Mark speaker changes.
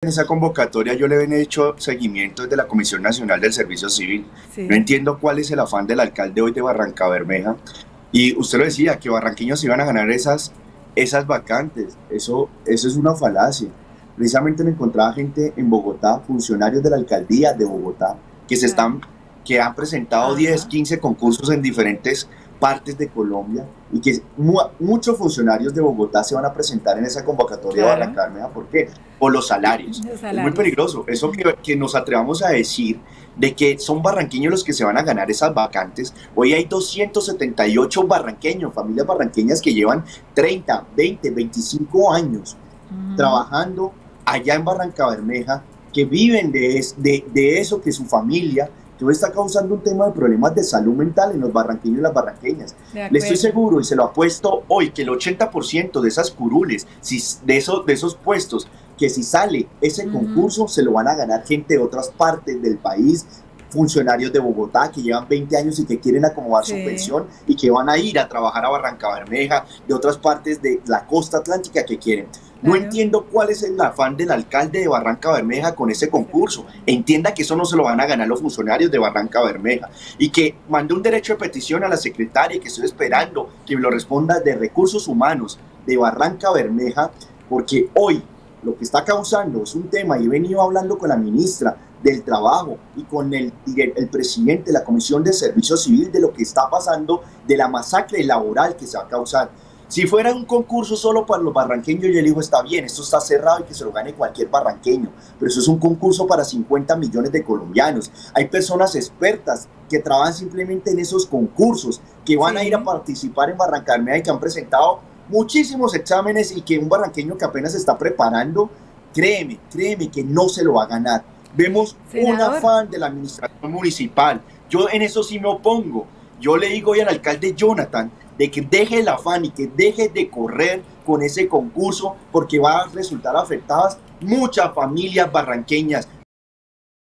Speaker 1: en esa convocatoria yo le he hecho seguimiento desde la Comisión Nacional del Servicio Civil. No entiendo cuál es el afán del alcalde hoy de Barranca Bermeja. Y usted lo decía, que barranqueños iban a ganar esas, esas vacantes. Eso, eso es una falacia. Precisamente me encontraba gente en Bogotá, funcionarios de la alcaldía de Bogotá, que se están que han presentado 10, 15 concursos en diferentes partes de Colombia y que muchos funcionarios de Bogotá se van a presentar en esa convocatoria de Barranca ¿Por qué? Por los salarios. Es muy peligroso. Eso que, que, nos atrevamos a decir de que son barranqueños los que se van a ganar esas vacantes. Hoy hay 278 barranqueños, familias barranqueñas que llevan 30, 20, 25 años trabajando allá en Barranca Bermeja, que viven de, de, de eso, que su familia todo está causando un tema de problemas de salud mental en los barranqueños y las barranqueñas. Le estoy seguro, y se lo apuesto hoy, que el 80% de esas curules, de, esos, de esos puestos, que si sale ese concurso, se lo van a ganar gente de otras partes del país, funcionarios de Bogotá que llevan 20 años y que quieren acomodar su pensión y que van a ir a trabajar a Barranca Bermeja, de otras partes de la costa atlántica que quieren. No entiendo cuál es el afán del alcalde de Barranca Bermeja con ese concurso. Entienda que eso no se lo van a ganar los funcionarios de Barranca Bermeja y que mande un derecho de petición a la secretaria y que estoy esperando que me lo responda de recursos humanos de Barranca Bermeja, porque hoy lo que está causando es un tema y he venido hablando con la ministra del Trabajo y con el, el, presidente de la Comisión de Servicio Civil de lo que está pasando, de la masacre laboral que se va a causar. Si fuera un concurso solo para los barranqueños, yo le digo, está bien, esto está cerrado y que se lo gane cualquier barranqueño, pero eso es un concurso para 50 millones de colombianos. Hay personas expertas que trabajan simplemente en esos concursos, que van a ir a participar en Barrancarmea y que han presentado muchísimos exámenes y que un barranqueño que apenas se está preparando, créeme, créeme que no se lo va a ganar. Vemos un afán de la administración municipal. Yo en eso sí me opongo. Yo le digo hoy al alcalde Jonathan de que deje el afán y que deje de correr con ese concurso porque va a resultar afectadas muchas familias barranqueñas,